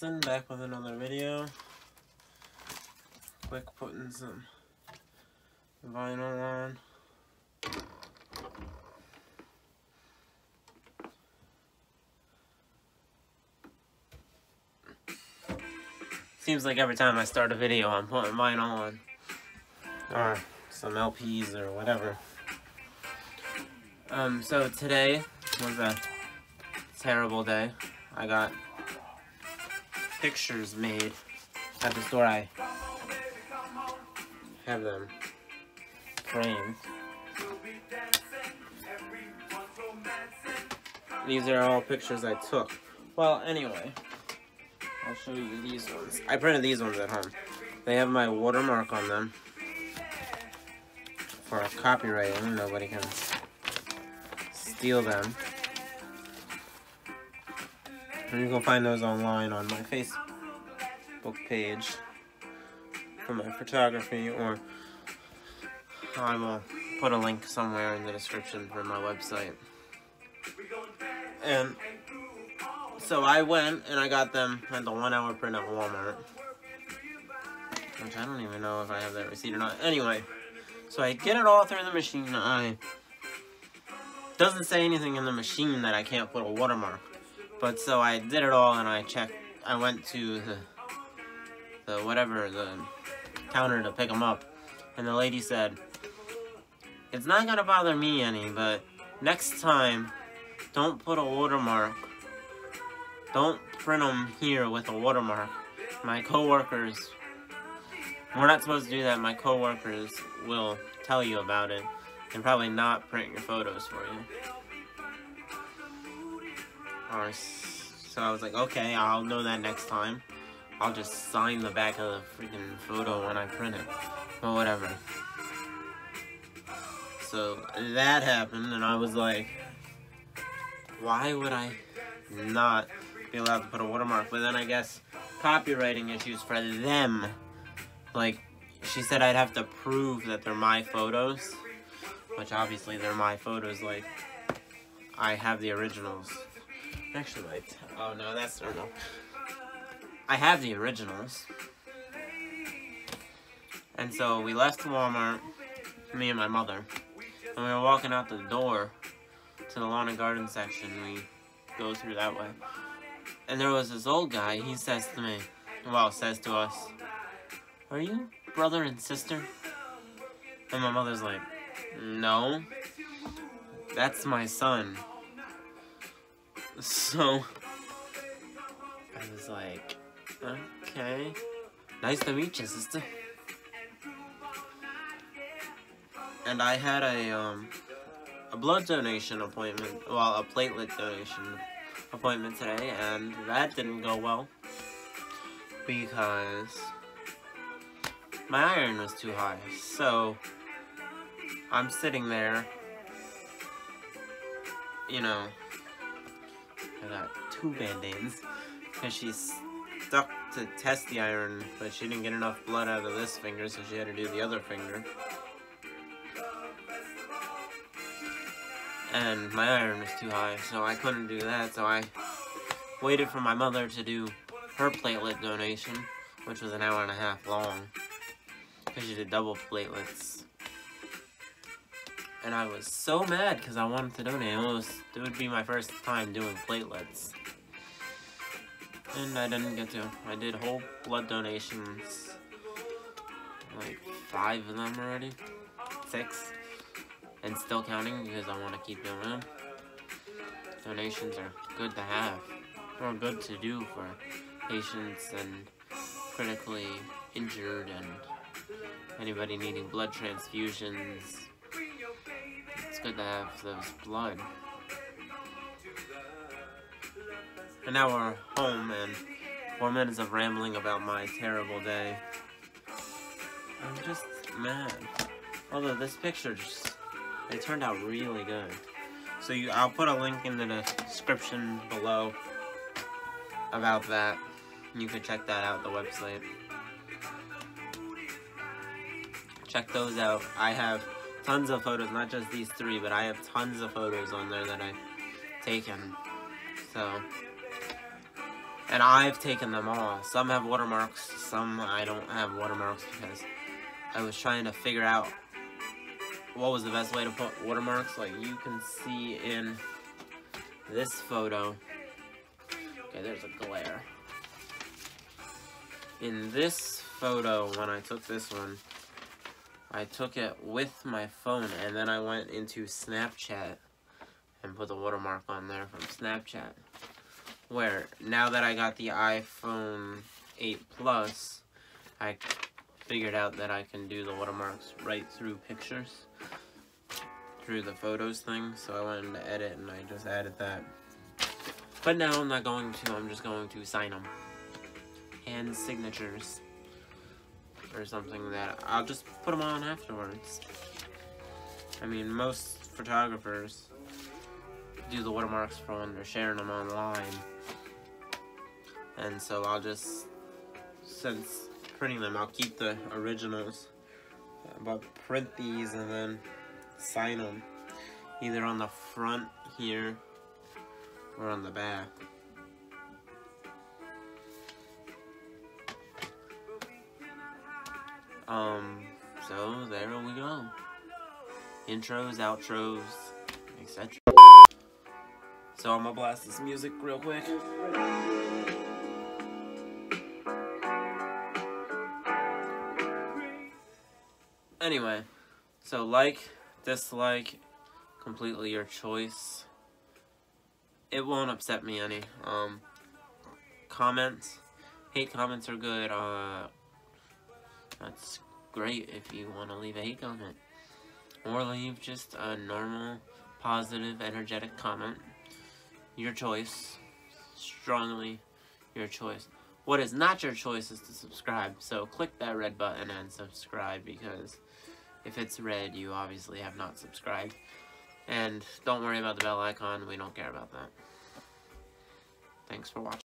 Back with another video. Quick putting some vinyl on. Seems like every time I start a video I'm putting vinyl on. Or some LPs or whatever. Um, so today was a terrible day. I got pictures made at the store. I have them framed. These are all pictures I took. Well, anyway, I'll show you these ones. I printed these ones at home. They have my watermark on them for copyrighting. Nobody can steal them. And you can find those online on my Facebook page for my photography or I will put a link somewhere in the description for my website. And so I went and I got them at the one hour print at Walmart. Which I don't even know if I have that receipt or not. Anyway, so I get it all through the machine. I doesn't say anything in the machine that I can't put a watermark. But so I did it all and I checked. I went to the, the whatever, the counter to pick them up. And the lady said, it's not to bother me any, but next time, don't put a watermark. Don't print them here with a watermark. My coworkers, we're not supposed to do that. My coworkers will tell you about it and probably not print your photos for you. So I was like, okay, I'll know that next time. I'll just sign the back of the freaking photo when I print it. But whatever. So that happened, and I was like, why would I not be allowed to put a watermark? But then I guess copyrighting issues for them. Like, she said I'd have to prove that they're my photos. Which obviously they're my photos, like, I have the originals. Actually, wait. Oh, no, that's no. I have the originals. And so we left Walmart, me and my mother. And we were walking out the door to the lawn and garden section. We go through that way. And there was this old guy. He says to me, well, says to us, Are you brother and sister? And my mother's like, No. That's my son. So, I was like, okay. Nice to meet you, sister. And I had a, um, a blood donation appointment, well, a platelet donation appointment today, and that didn't go well. Because my iron was too high. So, I'm sitting there, you know, I got two band-aids because she stuck to test the iron, but she didn't get enough blood out of this finger, so she had to do the other finger. And my iron was too high, so I couldn't do that, so I waited for my mother to do her platelet donation, which was an hour and a half long, because she did double platelets. And I was so mad because I wanted to donate. It, was, it would be my first time doing platelets. And I didn't get to. I did whole blood donations. Like five of them already. Six. And still counting because I want to keep doing them. Donations are good to have. Or good to do for patients and critically injured and anybody needing blood transfusions good to have those blood. And now we're home and four minutes of rambling about my terrible day. I'm just mad. Although this picture just, it turned out really good. So you, I'll put a link in the description below about that. You can check that out, the website. Check those out. I have tons of photos, not just these three, but I have tons of photos on there that I've taken. So, And I've taken them all. Some have watermarks, some I don't have watermarks because I was trying to figure out what was the best way to put watermarks. Like you can see in this photo. Okay, there's a glare. In this photo, when I took this one, I took it with my phone and then I went into Snapchat and put the watermark on there from Snapchat. Where now that I got the iPhone 8 Plus, I figured out that I can do the watermarks right through pictures, through the photos thing. So I went into edit and I just added that. But now I'm not going to, I'm just going to sign them. And signatures. Or something that I'll just put them on afterwards. I mean, most photographers do the watermarks for when they're sharing them online. And so I'll just, since printing them, I'll keep the originals. But print these and then sign them. Either on the front here or on the back. Um, so there we go. Intros, outros, etc. So I'm gonna blast this music real quick. Anyway, so like, dislike, completely your choice. It won't upset me any. Um, comments, hate comments are good. Uh, that's great if you want to leave a hate comment. Or leave just a normal, positive, energetic comment. Your choice. Strongly your choice. What is not your choice is to subscribe. So click that red button and subscribe because if it's red, you obviously have not subscribed. And don't worry about the bell icon. We don't care about that. Thanks for watching.